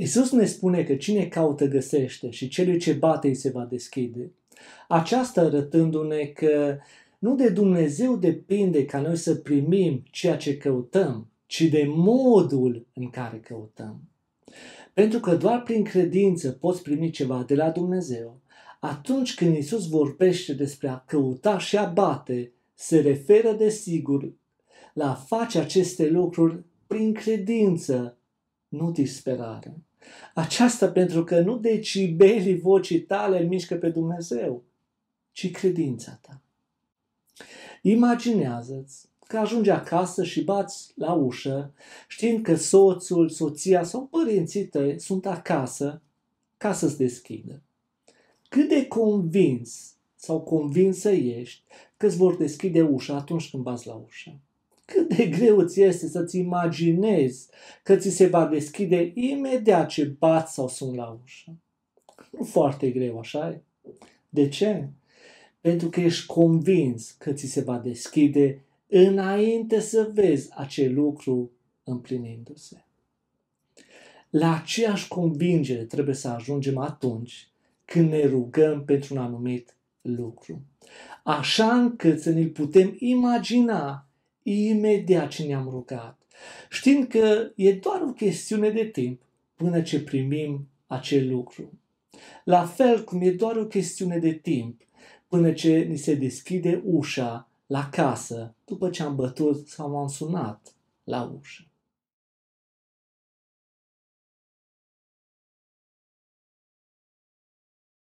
Isus ne spune că cine caută găsește și celui ce bate îi se va deschide. Aceasta arătându-ne că nu de Dumnezeu depinde ca noi să primim ceea ce căutăm, ci de modul în care căutăm. Pentru că doar prin credință poți primi ceva de la Dumnezeu, atunci când Isus vorbește despre a căuta și a bate, se referă desigur la a face aceste lucruri prin credință, nu disperare. Aceasta pentru că nu decibelii vocii tale îl mișcă pe Dumnezeu, ci credința ta. Imaginează-ți că ajungi acasă și bați la ușă, știind că soțul, soția sau părinții tăi sunt acasă ca să-ți deschidă. Cât de convins sau convinsă ești că îți vor deschide ușa atunci când bați la ușă? Cât de greu ți este să-ți imaginezi că ți se va deschide imediat ce bați sau sunt la ușă? Nu foarte greu, așa e? De ce? Pentru că ești convins că ți se va deschide înainte să vezi acel lucru împlinindu-se. La aceeași convingere trebuie să ajungem atunci când ne rugăm pentru un anumit lucru. Așa încât să ne putem imagina imediat ce ne-am rugat, știind că e doar o chestiune de timp până ce primim acel lucru. La fel cum e doar o chestiune de timp până ce ni se deschide ușa la casă după ce am bătut sau am sunat la ușă.